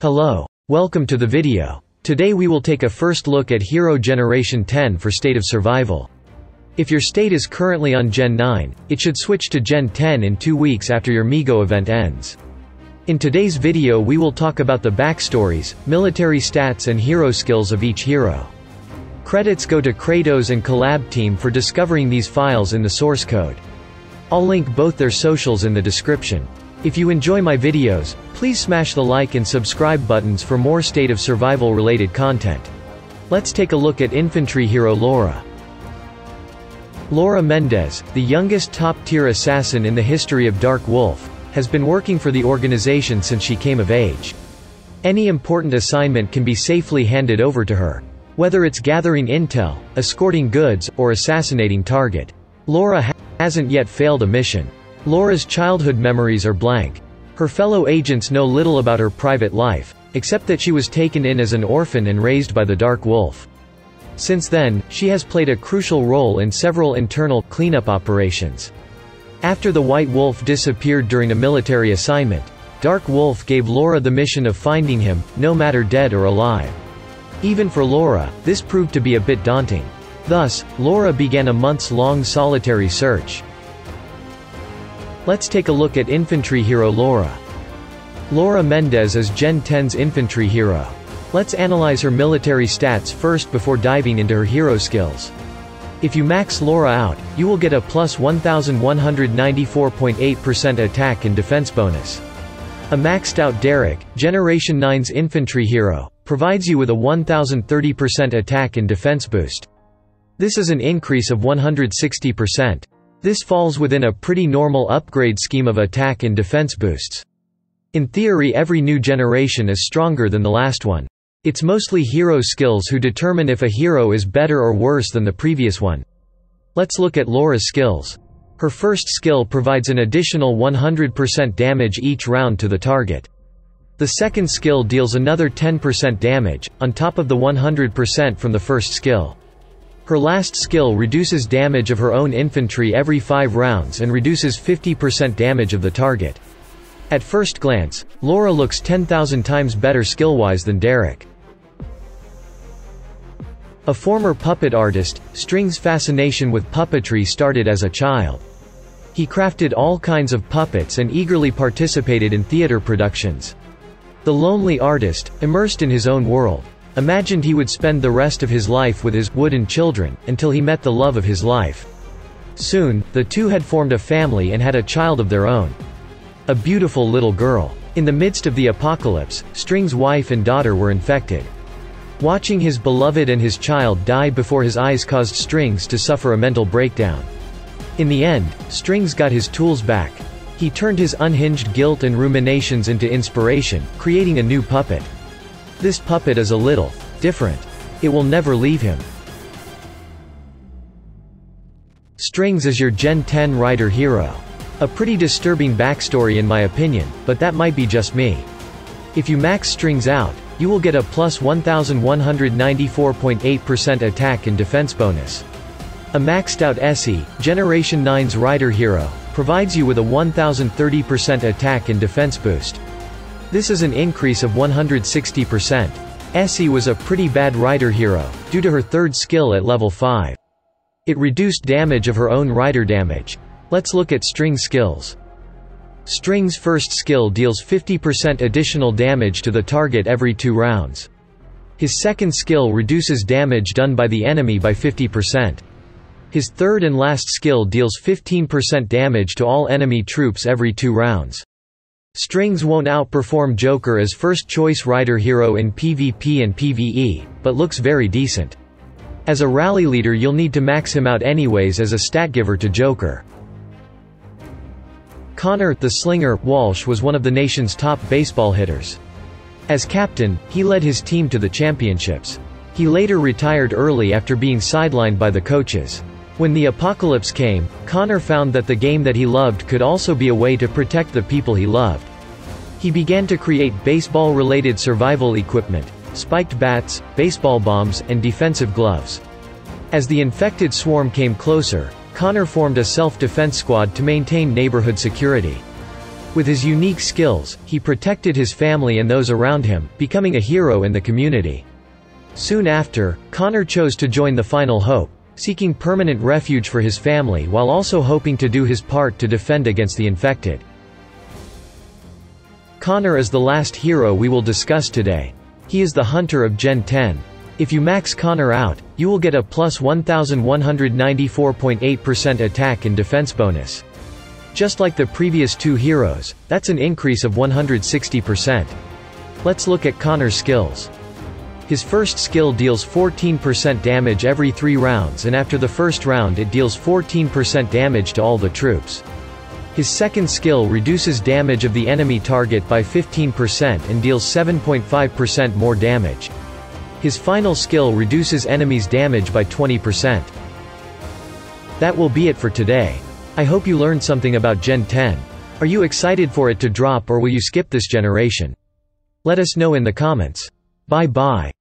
Hello. Welcome to the video. Today we will take a first look at Hero Generation 10 for State of Survival. If your state is currently on Gen 9, it should switch to Gen 10 in two weeks after your MIGO event ends. In today's video we will talk about the backstories, military stats and hero skills of each hero. Credits go to Kratos and Collab team for discovering these files in the source code. I'll link both their socials in the description. If you enjoy my videos, please smash the like and subscribe buttons for more State of Survival related content. Let's take a look at infantry hero Laura. Laura Mendez, the youngest top-tier assassin in the history of Dark Wolf, has been working for the organization since she came of age. Any important assignment can be safely handed over to her. Whether it's gathering intel, escorting goods, or assassinating target. Laura ha hasn't yet failed a mission. Laura's childhood memories are blank. Her fellow agents know little about her private life, except that she was taken in as an orphan and raised by the Dark Wolf. Since then, she has played a crucial role in several internal cleanup operations. After the White Wolf disappeared during a military assignment, Dark Wolf gave Laura the mission of finding him, no matter dead or alive. Even for Laura, this proved to be a bit daunting. Thus, Laura began a months-long solitary search. Let's take a look at infantry hero Laura. Laura Mendez is Gen 10's infantry hero. Let's analyze her military stats first before diving into her hero skills. If you max Laura out, you will get a plus 1194.8% attack and defense bonus. A maxed out Derek, Generation 9's infantry hero, provides you with a 1030% attack and defense boost. This is an increase of 160%. This falls within a pretty normal upgrade scheme of attack and defense boosts. In theory every new generation is stronger than the last one. It's mostly hero skills who determine if a hero is better or worse than the previous one. Let's look at Laura's skills. Her first skill provides an additional 100% damage each round to the target. The second skill deals another 10% damage, on top of the 100% from the first skill. Her last skill reduces damage of her own infantry every 5 rounds and reduces 50% damage of the target. At first glance, Laura looks 10,000 times better skill-wise than Derek. A former puppet artist, String's fascination with puppetry started as a child. He crafted all kinds of puppets and eagerly participated in theater productions. The lonely artist, immersed in his own world, imagined he would spend the rest of his life with his wooden children, until he met the love of his life. Soon, the two had formed a family and had a child of their own. A beautiful little girl. In the midst of the apocalypse, String's wife and daughter were infected. Watching his beloved and his child die before his eyes caused Strings to suffer a mental breakdown. In the end, Strings got his tools back. He turned his unhinged guilt and ruminations into inspiration, creating a new puppet. This puppet is a little different. It will never leave him. Strings is your Gen 10 rider hero. A pretty disturbing backstory in my opinion, but that might be just me. If you max Strings out, you will get a plus 1194.8% attack and defense bonus. A maxed out Essie, Generation 9's rider hero, provides you with a 1030% attack and defense boost. This is an increase of 160%. Essie was a pretty bad rider hero, due to her third skill at level 5. It reduced damage of her own rider damage. Let's look at String skills. String's first skill deals 50% additional damage to the target every two rounds. His second skill reduces damage done by the enemy by 50%. His third and last skill deals 15% damage to all enemy troops every two rounds. Strings won't outperform Joker as first-choice rider hero in PvP and PvE, but looks very decent. As a rally leader you'll need to max him out anyways as a stat giver to Joker. Connor, the slinger, Walsh was one of the nation's top baseball hitters. As captain, he led his team to the championships. He later retired early after being sidelined by the coaches. When the apocalypse came, Connor found that the game that he loved could also be a way to protect the people he loved. He began to create baseball-related survival equipment, spiked bats, baseball bombs, and defensive gloves. As the infected swarm came closer, Connor formed a self-defense squad to maintain neighborhood security. With his unique skills, he protected his family and those around him, becoming a hero in the community. Soon after, Connor chose to join the Final Hope, seeking permanent refuge for his family while also hoping to do his part to defend against the infected. Connor is the last hero we will discuss today. He is the hunter of Gen 10. If you max Connor out, you will get a plus 1194.8% attack and defense bonus. Just like the previous two heroes, that's an increase of 160%. Let's look at Connor's skills. His first skill deals 14% damage every 3 rounds and after the first round it deals 14% damage to all the troops. His second skill reduces damage of the enemy target by 15% and deals 7.5% more damage. His final skill reduces enemies' damage by 20%. That will be it for today. I hope you learned something about Gen 10. Are you excited for it to drop or will you skip this generation? Let us know in the comments. Bye bye.